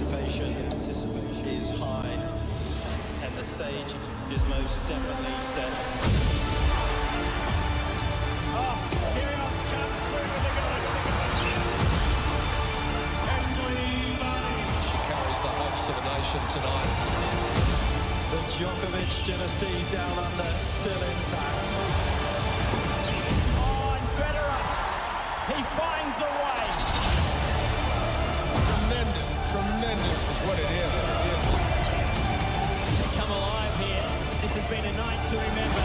anticipation is high, and the stage is most definitely set. She carries the hopes of a nation tonight. The Djokovic dynasty down under still intact. A night to remember.